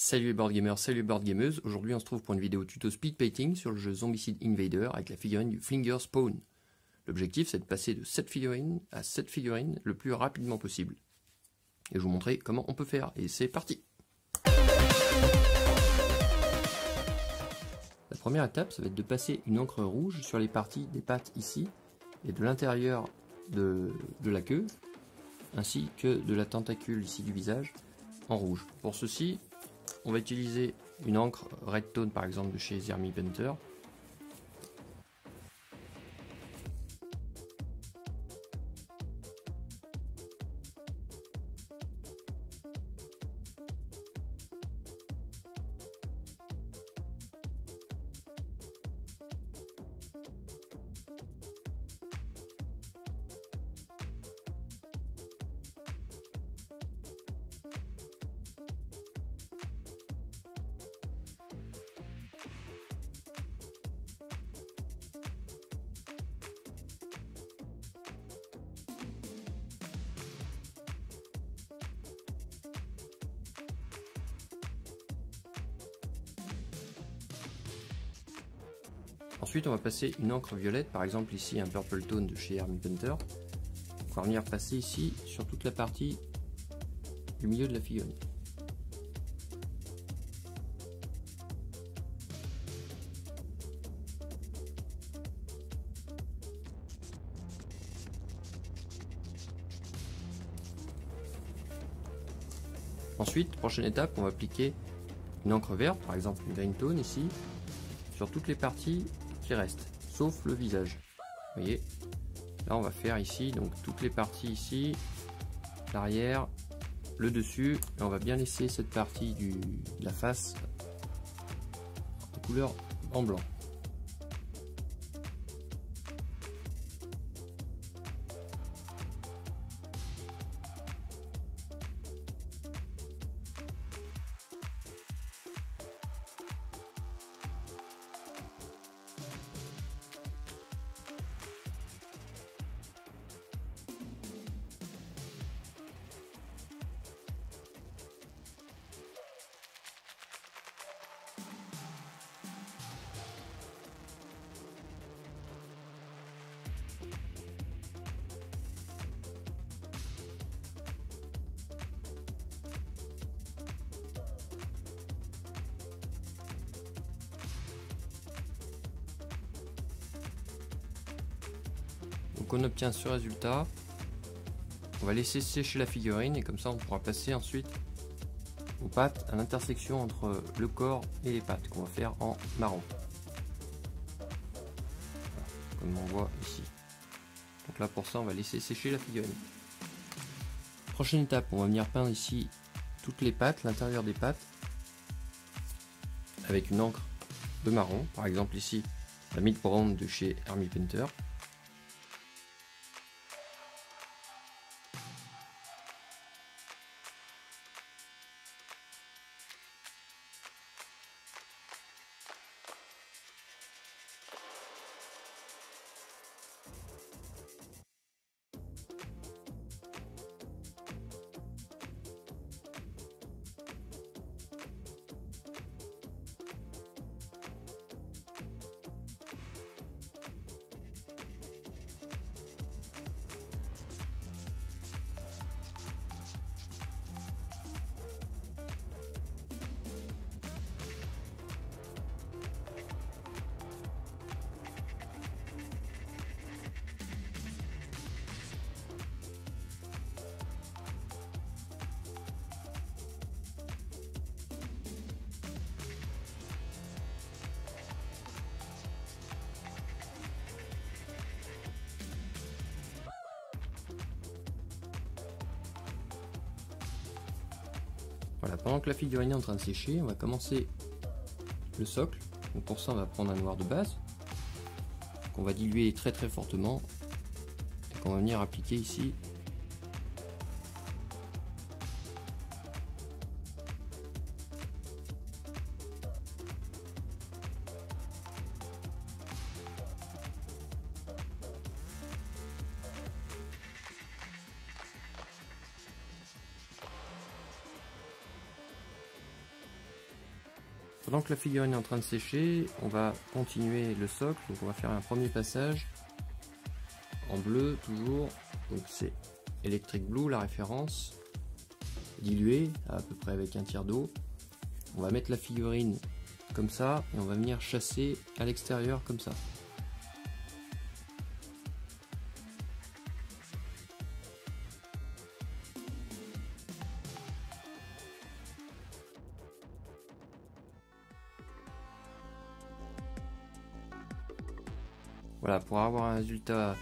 Salut les board gamers, salut les board gameuses. Aujourd'hui, on se trouve pour une vidéo tuto speed painting sur le jeu Zombicide Invader avec la figurine du Flinger Spawn. L'objectif, c'est de passer de 7 figurines à 7 figurines le plus rapidement possible. Et je vous montrer comment on peut faire. Et c'est parti La première étape, ça va être de passer une encre rouge sur les parties des pattes ici et de l'intérieur de la queue, ainsi que de la tentacule ici du visage en rouge. Pour ceci, on va utiliser une encre Red Tone par exemple de chez Zermi Painter Ensuite, on va passer une encre violette, par exemple ici un Purple Tone de chez Hermie Painter. On va venir passer ici sur toute la partie du milieu de la figurine. Ensuite, prochaine étape, on va appliquer une encre verte, par exemple une green tone ici, sur toutes les parties qui restent, sauf le visage. Vous voyez Là, on va faire ici, donc toutes les parties ici, l'arrière, le dessus, et on va bien laisser cette partie du, de la face en couleur en blanc. Donc on obtient ce résultat. On va laisser sécher la figurine et comme ça on pourra passer ensuite aux pattes à l'intersection entre le corps et les pattes qu'on va faire en marron. comme on voit ici. Donc là pour ça on va laisser sécher la figurine. Prochaine étape, on va venir peindre ici toutes les pattes, l'intérieur des pattes avec une encre de marron, par exemple ici la Mid Brown de chez Army Painter. Voilà, pendant que la figurine est en train de sécher, on va commencer le socle. Donc pour ça, on va prendre un noir de base qu'on va diluer très très fortement et qu'on va venir appliquer ici Pendant que la figurine est en train de sécher, on va continuer le socle. Donc on va faire un premier passage en bleu toujours. Donc c'est Electric Blue la référence. Dilué à, peu près avec un tiers d'eau. On va mettre la figurine comme ça et on va venir chasser à l'extérieur comme ça. Pour avoir un résultat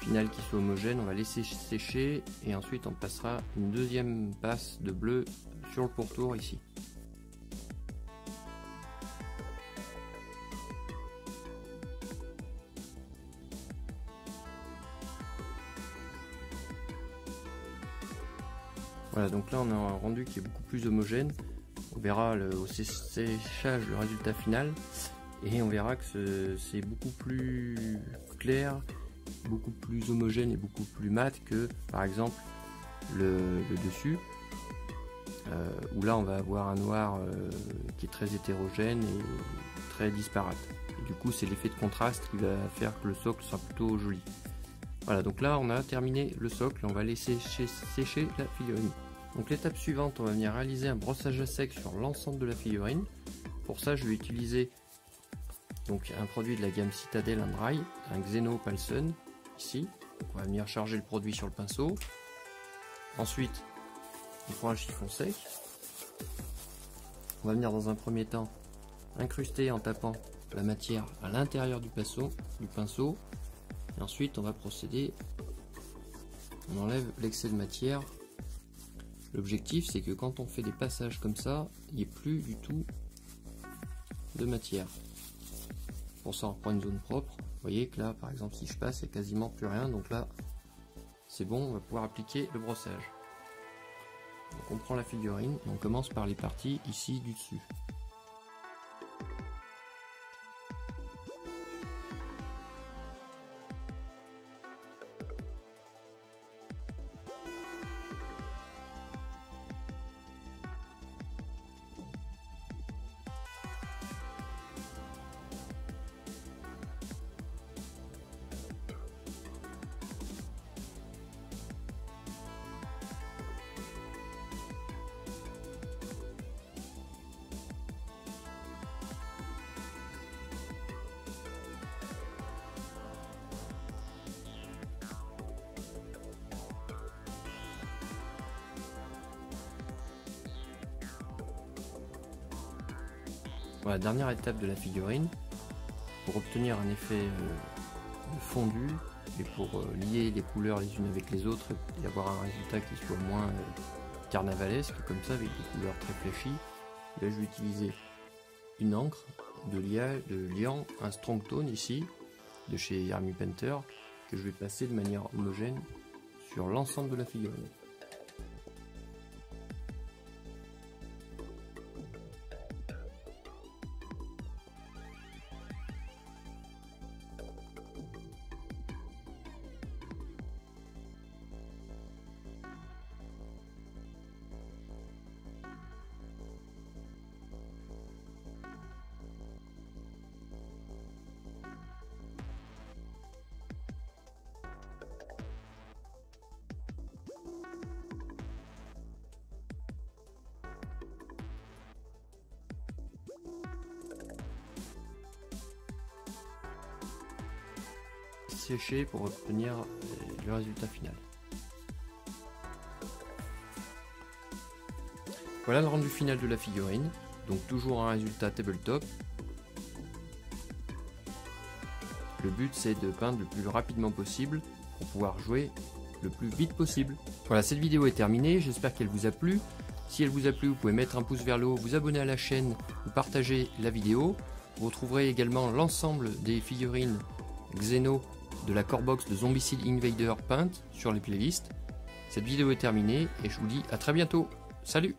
final qui soit homogène, on va laisser sécher et ensuite on passera une deuxième passe de bleu sur le pourtour ici. Voilà, donc là on a un rendu qui est beaucoup plus homogène. On verra au séchage le résultat final et on verra que c'est beaucoup plus clair, beaucoup plus homogène et beaucoup plus mat que par exemple le, dessus euh, où là on va avoir un noir euh, qui est très hétérogène et très disparate. Et du coup c'est l'effet de contraste qui va faire que le socle sera plutôt joli. Voilà donc là on a terminé le socle, on va laisser sécher la figurine. Donc l'étape suivante on va venir réaliser un brossage à sec sur l'ensemble de la figurine. Pour ça je vais utiliser donc un produit de la gamme Citadel Dry, un Xeno Palsen, ici. on va venir charger le produit sur le pinceau. Ensuite, on prend un chiffon sec. On va venir dans un premier temps incruster en tapant la matière à l'intérieur du pinceau, du pinceau. Et ensuite, on va procéder, on enlève l'excès de matière. L'objectif, c'est que quand on fait des passages comme ça, il n'y ait plus du tout de matière. Pour ça, on reprend une zone propre. Vous voyez que là, par exemple, si je passe, il n'y a quasiment plus rien. Donc là, c'est bon, on va pouvoir appliquer le brossage. Donc on prend la figurine on commence par les parties ici du dessus. Voilà, dernière étape de la figurine. Pour obtenir un effet euh, fondu et pour euh, lier les couleurs les unes avec les autres et avoir un résultat qui soit moins euh, carnavalesque, comme ça, avec des couleurs très fléchies, là je vais utiliser une encre de liant, un strong tone ici, de chez Army Painter, que je vais passer de manière homogène sur l'ensemble de la figurine. Sécher pour obtenir euh, le résultat final. Voilà le rendu final de la figurine, donc toujours un résultat tabletop. Le but c'est de peindre le plus rapidement possible pour pouvoir jouer le plus vite possible. Voilà, cette vidéo est terminée, j'espère qu'elle vous a plu. Si elle vous a plu, vous pouvez mettre un pouce vers le haut, vous abonner à la chaîne ou partager la vidéo. Vous retrouverez également l'ensemble des figurines Xeno de la core box de Zombicide Invader Paint sur les playlists. Cette vidéo est terminée et je vous dis à très bientôt. Salut